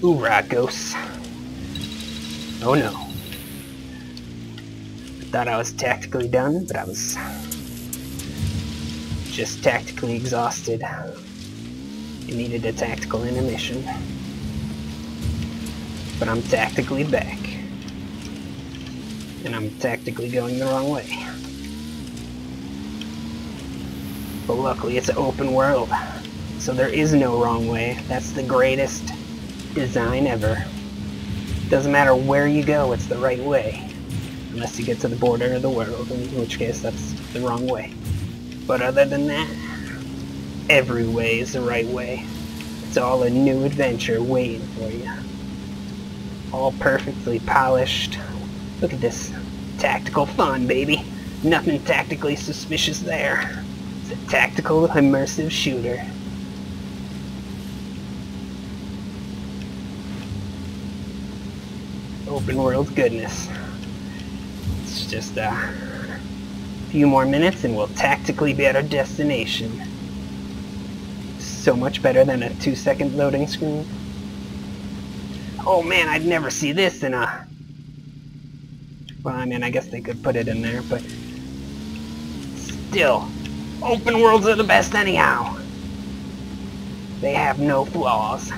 Ghosts. Oh no. I thought I was tactically done, but I was just tactically exhausted. It needed a tactical intermission. But I'm tactically back. And I'm tactically going the wrong way. But luckily it's an open world. So there is no wrong way. That's the greatest design ever. Doesn't matter where you go, it's the right way. Unless you get to the border of the world, in which case that's the wrong way. But other than that, every way is the right way. It's all a new adventure waiting for you. All perfectly polished. Look at this. Tactical fun, baby. Nothing tactically suspicious there. It's a tactical, immersive shooter. Open world goodness. It's just a few more minutes and we'll tactically be at our destination. So much better than a two second loading screen. Oh man, I'd never see this in a... Well, I mean, I guess they could put it in there, but... Still, open worlds are the best anyhow. They have no flaws.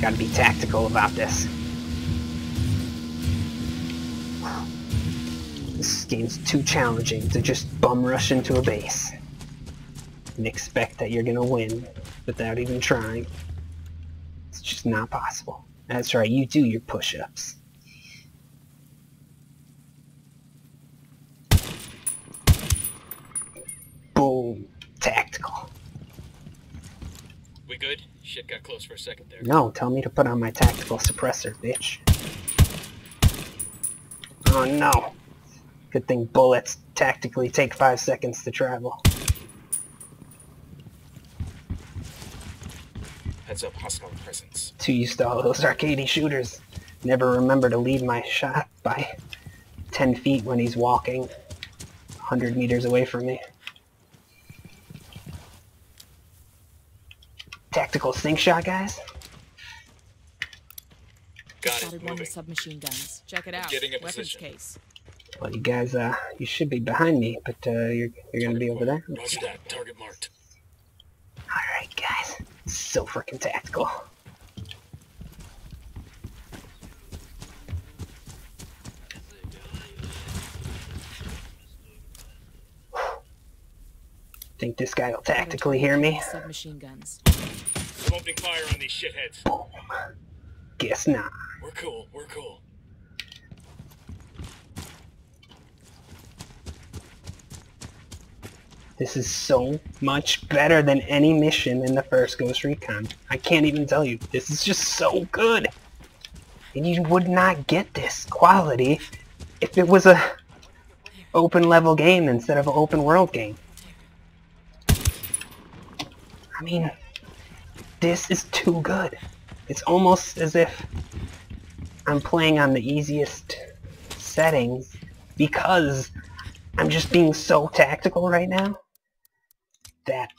Gotta be tactical about this. This game's too challenging to just bum rush into a base and expect that you're gonna win without even trying. It's just not possible. That's right, you do your push-ups. Boom. Tactical. We good? Shit got close for a second there. No, tell me to put on my tactical suppressor, bitch. Oh no. Good thing bullets tactically take five seconds to travel. Heads up, hostile presence. Too used to all those arcadey shooters. Never remember to lead my shot by 10 feet when he's walking 100 meters away from me. Tactical sync shot, guys? Got it. One Moving. submachine guns. Check it out. Getting a Weapons position. case. Well, you guys, uh, you should be behind me, but, uh, you're, you're gonna be over there? Roger that. Target marked. Alright, guys. So freaking tactical. Think this guy will tactically hear me? Submachine guns. I'm opening fire on these shitheads. Oh, Boom. Guess not. We're cool. We're cool. This is so much better than any mission in the first Ghost Recon. I can't even tell you. This is just so good. And you would not get this quality if it was a open level game instead of an open world game. I mean, this is too good. It's almost as if I'm playing on the easiest settings because I'm just being so tactical right now that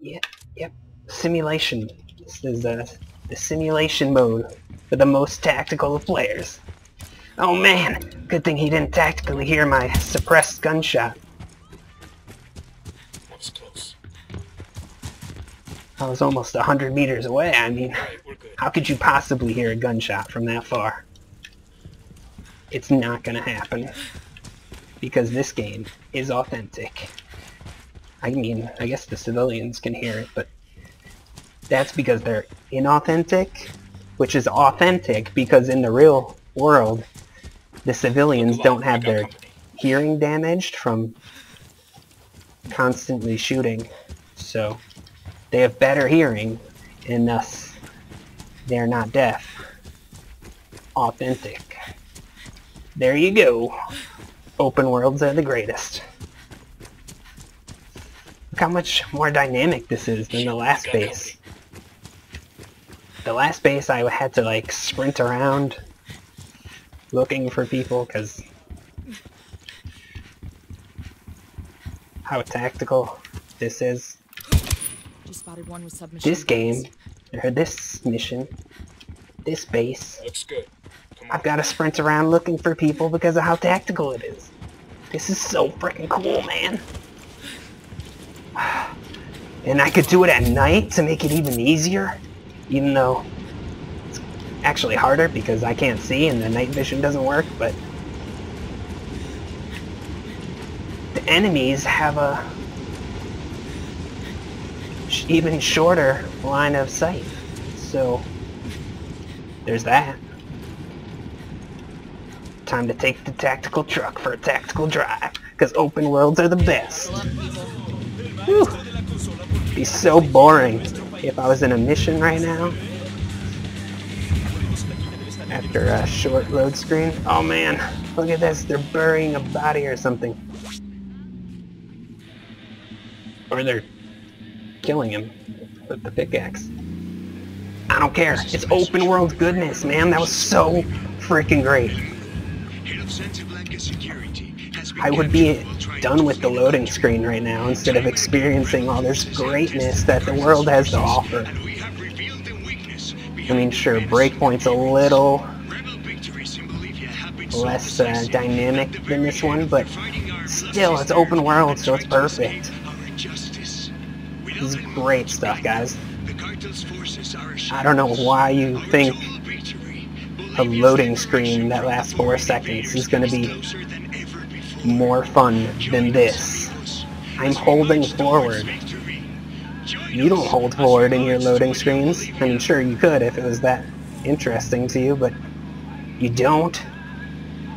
yep yep simulation. This is uh, the simulation mode for the most tactical of players. Oh man. Good thing he didn't tactically hear my suppressed gunshot That was close. I was almost a hundred meters away. I mean Alright, how could you possibly hear a gunshot from that far? It's not gonna happen. Because this game is authentic. I mean, I guess the civilians can hear it, but that's because they're inauthentic, which is authentic because in the real world, the civilians don't have their hearing damaged from constantly shooting, so they have better hearing, and thus they're not deaf. Authentic. There you go. Open worlds are the greatest. Look how much more dynamic this is than the last base. The last base I had to like sprint around looking for people because how tactical this is. Just spotted one with submachine This game, or this mission, this base. Looks good. I've got to sprint around looking for people because of how tactical it is. This is so freaking cool, man. And I could do it at night to make it even easier, even though it's actually harder because I can't see and the night vision doesn't work, but the enemies have a sh- even shorter line of sight. So there's that. Time to take the tactical truck for a tactical drive, because open worlds are the best. Whew. Be so boring if I was in a mission right now. After a short load screen. Oh man, look at this, they're burying a body or something. Or they're killing him with the pickaxe. I don't care. It's open world goodness, man. That was so freaking great. I would be done with the loading screen right now instead of experiencing all this greatness that the world has to offer. I mean, sure, Breakpoint's a little less uh, dynamic than this one, but still, it's open world, so it's perfect. This is great stuff, guys. I don't know why you think a loading screen that lasts four seconds is going to be more fun than this. I'm holding forward. You don't hold forward in your loading screens. I mean, sure, you could if it was that interesting to you, but you don't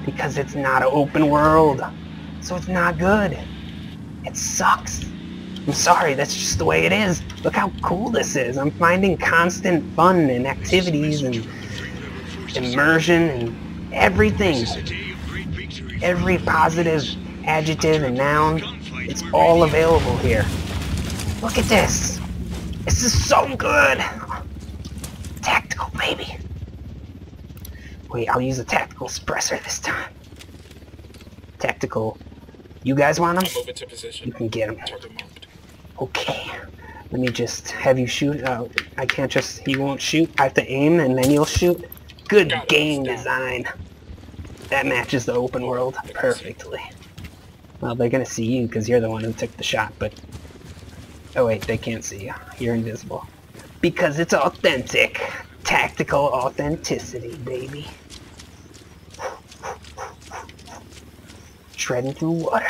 because it's not an open world. So it's not good. It sucks. I'm sorry, that's just the way it is. Look how cool this is. I'm finding constant fun and activities and immersion and everything. Every positive adjective and noun, it's all available here. Look at this. This is so good. Tactical, baby. Wait, I'll use a tactical suppressor this time. Tactical. You guys want them? Move into position. You can get them. Okay. Let me just have you shoot. Uh, I can't just. You won't shoot. I have to aim and then you'll shoot. Good Got it. game design. That matches the open world perfectly. Well, they're gonna see you because you're the one who took the shot, but... Oh wait, they can't see you. You're invisible. Because it's authentic. Tactical authenticity, baby. Treading through water.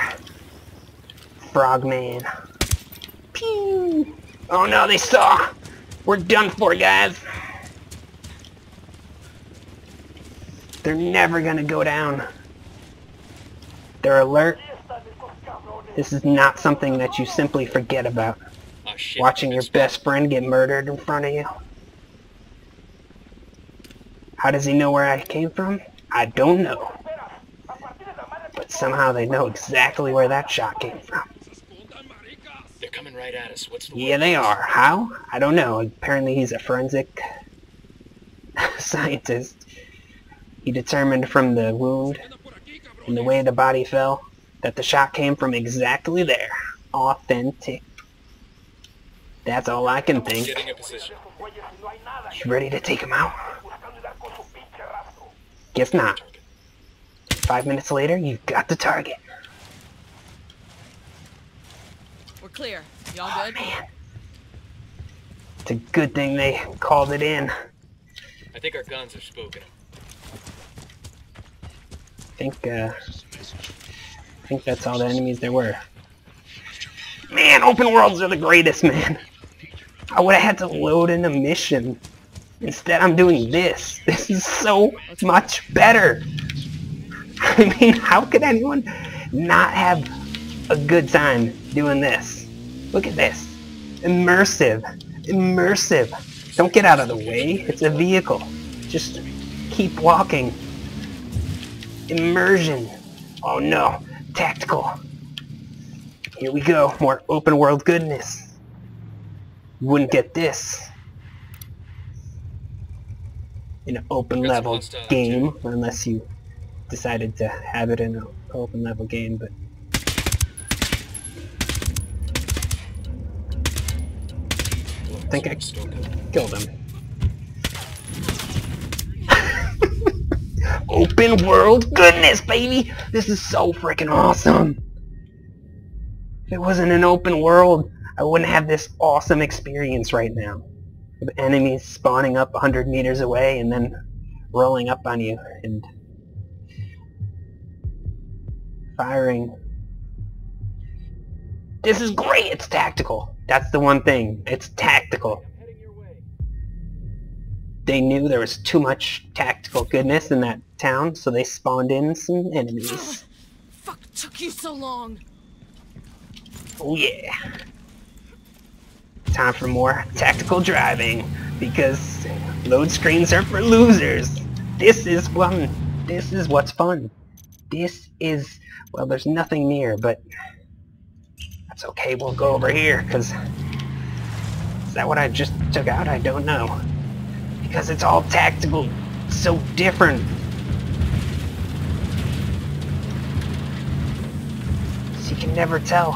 Frogman. Oh no, they saw! We're done for, guys! They're never gonna go down. They're alert. This is not something that you simply forget about. Oh shit. Watching your best friend get murdered in front of you. How does he know where I came from? I don't know. But somehow they know exactly where that shot came from. They're coming right at us. What's the Yeah, word? they are. How? I don't know. Apparently he's a forensic scientist. He determined from the wound and the way the body fell that the shot came from exactly there. Authentic. That's all I can think. Getting in. You ready to take him out? Guess not. Five minutes later, you've got the target. We're clear. Y'all Oh, good? man. It's a good thing they called it in. I think our guns are spooking. I think, uh, I think that's all the enemies there were. Man, open worlds are the greatest, man. I would have had to load in a mission. Instead, I'm doing this. This is so much better. I mean, how could anyone not have a good time doing this? Look at this. Immersive. Immersive. Don't get out of the way. It's a vehicle. Just keep walking. Immersion. Oh no. Tactical. Here we go. More open world goodness. You wouldn't get this in an open level game unless you decided to have it in an open level game, but think I killed him. Open world goodness, baby! This is so freaking awesome! If it wasn't an open world, I wouldn't have this awesome experience right now. With enemies spawning up 100 meters away and then rolling up on you and firing. This is great! It's tactical. That's the one thing. It's tactical they knew there was too much tactical goodness in that town, so they spawned in some enemies. Fuck took you so long. Oh yeah. Time for more tactical driving, because load screens are for losers. This is fun. This is what's fun. This is, well, there's nothing near, but that's okay. We'll go over here, because is that what I just took out? I don't know. Because it's all tactical, so different. So you can never tell.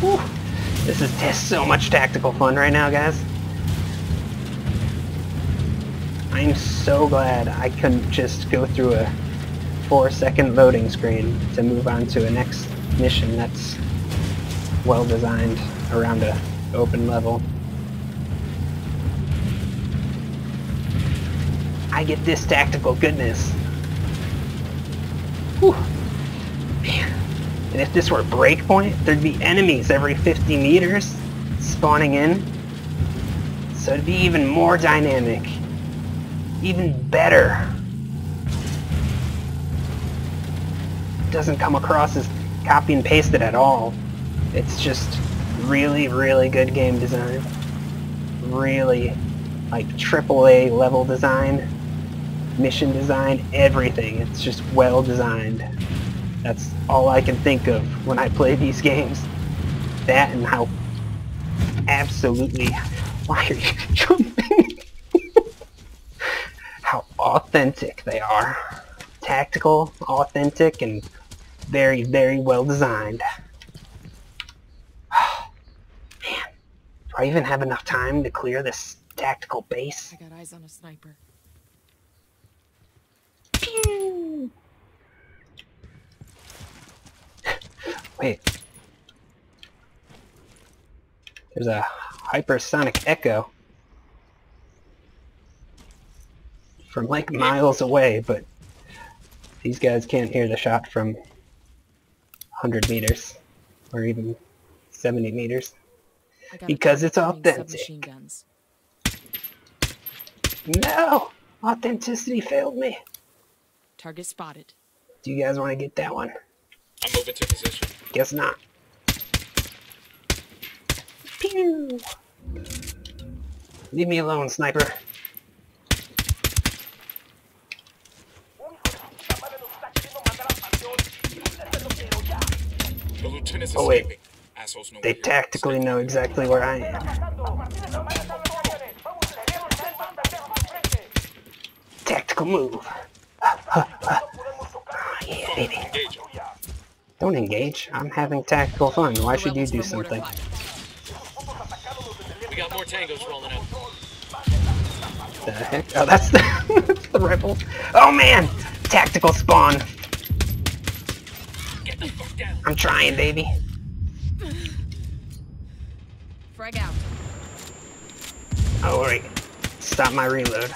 Whew. This is just so much tactical fun right now, guys. I'm so glad I couldn't just go through a four second loading screen to move on to a next mission that's well designed around a open level. I get this tactical goodness. Whew. Man. And if this were a Breakpoint, there'd be enemies every 50 meters spawning in. So it'd be even more dynamic. Even better. doesn't come across as copy and pasted at all. It's just really, really good game design. Really, like AAA level design, mission design, everything. It's just well designed. That's all I can think of when I play these games. That and how absolutely... Why are you jumping? how authentic they are. Tactical, authentic, and very, very well designed. Man, do I even have enough time to clear this tactical base? I got eyes on a sniper. Pew! Wait. There's a hypersonic echo. From like miles away, but these guys can't hear the shot from 100 meters. Or even 70 meters. I got a Because it's target pointing authentic. guns. No! Authenticity failed me. Target spotted. Do you guys want to get that one? I'm moving to position. Guess not. Pew! Leave me alone, sniper. The lieutenant's Oh, wait. Assholes know They where you are. tactically know exactly where I am. Tactical move. Ah, yeah, baby. Don't engage. I'm having tactical fun. Why should you do something? We got more tangos rolling up. The heck? Oh, that's the, that's the rebel. Oh man! Tactical spawn. Get the fuck down. I'm trying, baby. Frag out. Oh, wait. Stop my reload.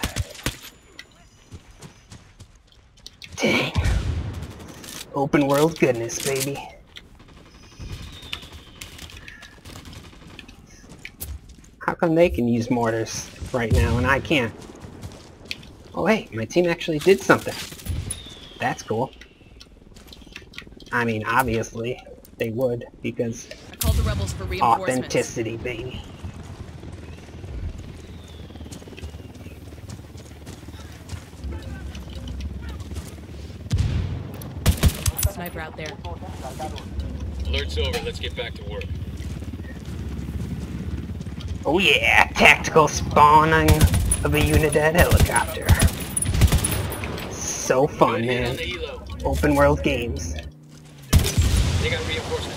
Dang. Open world goodness, baby. How come they can use mortars right now and I can't? Oh hey, my team actually did something. That's cool. I mean, obviously, they would, because I called the rebels for reinforcements. authenticity, baby. Sniper out there. Alert's over. Let's get back to work. Oh yeah, tactical spawning of a Unidad helicopter. So fun, Good hit on man. Open world games.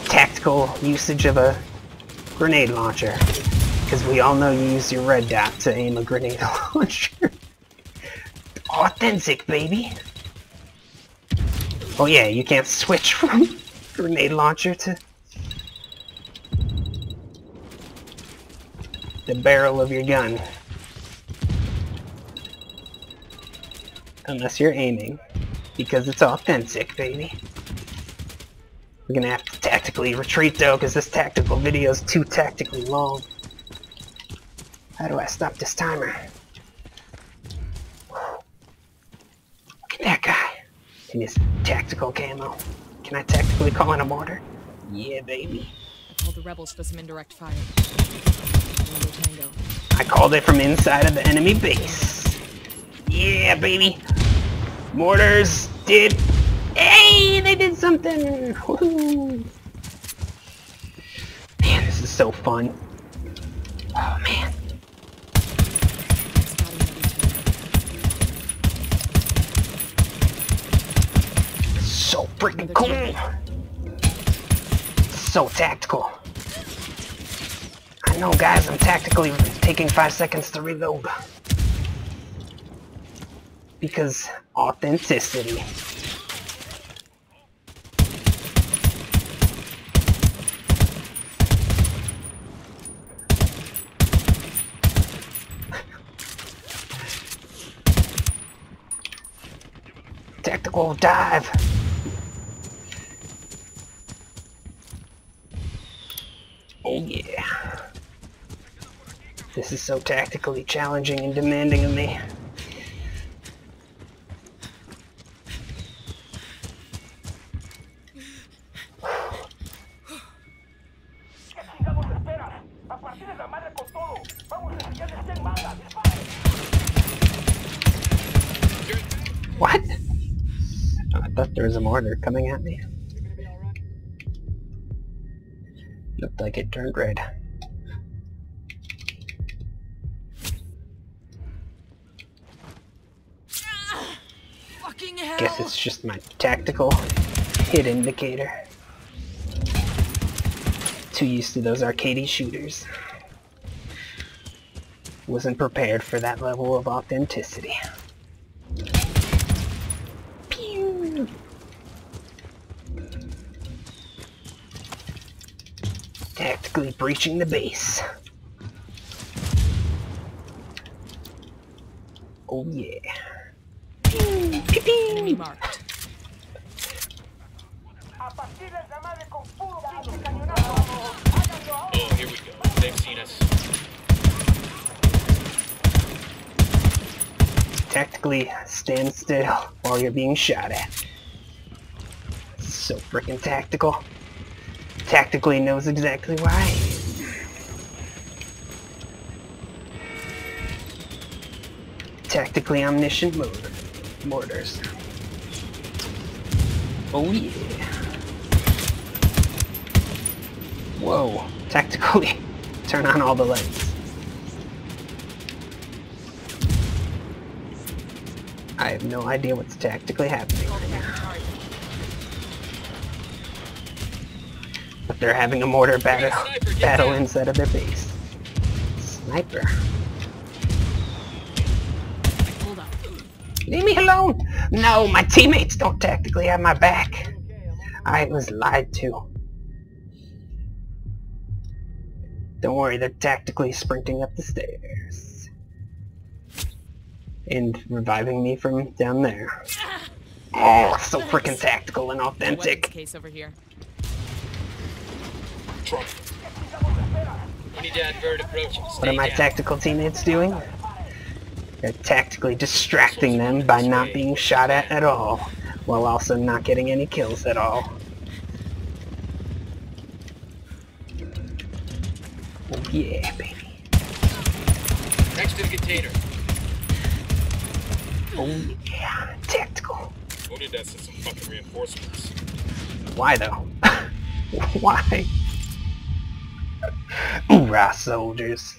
Tactical usage of a grenade launcher. Because we all know you use your red dot to aim a grenade launcher. Authentic, baby! Oh yeah, you can't switch from grenade launcher to the barrel of your gun. Unless you're aiming. Because it's authentic, baby. We're gonna have to tactically retreat though, because this tactical video is too tactically long. How do I stop this timer? Look at that guy. In his tactical camo. Can I tactically call in a mortar? Yeah, baby. Call the rebels for some indirect fire. I called it from inside of the enemy base. Yeah, baby. Mortars did. Hey, they did something. Man, this is so fun. Oh man. So freaking cool. So tactical. I know, guys, I'm tactically taking five seconds to reload. Because authenticity. Tactical dive. Oh yeah. This is so tactically challenging and demanding of me. Mortar coming at me. Looked like it turned red. Guess it's just my tactical hit indicator. Too used to those arcadey shooters. Wasn't prepared for that level of authenticity. Breaching the base. Oh yeah. Enemy marked. A partir de la madre con puro pinche cañonazo. Háganlo ahora. Oh, here we go. They've seen us. tactically stand still while you're being shot at. So freaking tactical. Tactically knows exactly why. Tactically omniscient motor. Mortars. Oh yeah. Whoa. Tactically turn on all the lights. I have no idea what's tactically happening right now. But they're having a mortar battle, battle inside of their base. Sniper. Hold up. Leave me alone! No, my teammates don't tactically have my back. I was lied to. Don't worry, they're tactically sprinting up the stairs. And reviving me from down there. Oh, so freaking tactical and No weapons authentic. case over here. Trouble. We need to advert approach. What are my tactical teammates doing? They're tactically distracting them by not being shot at at all, while also not getting any kills at all. Oh yeah, baby. Next to the container. Oh yeah, tactical. Loaded that with some fucking reinforcements. Why though? Why? Hoorah, soldiers.